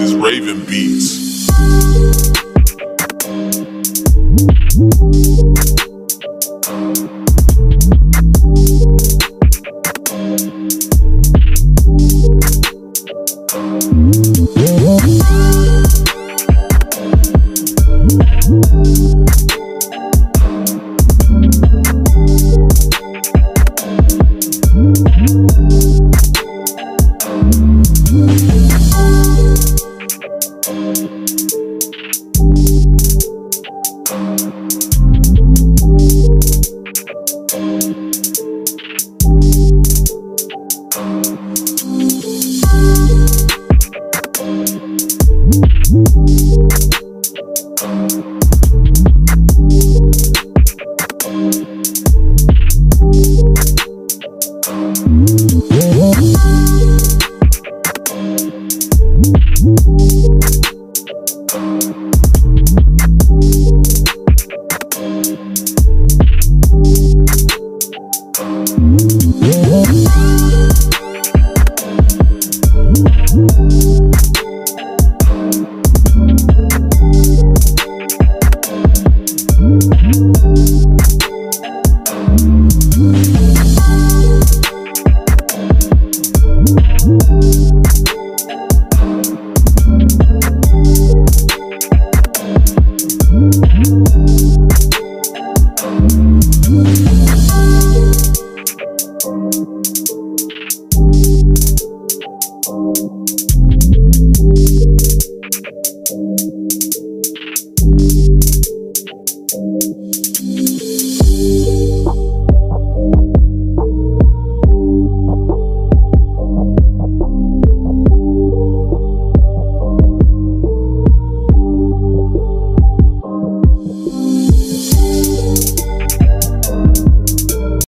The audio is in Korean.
Is Raven Beats. Woo! Música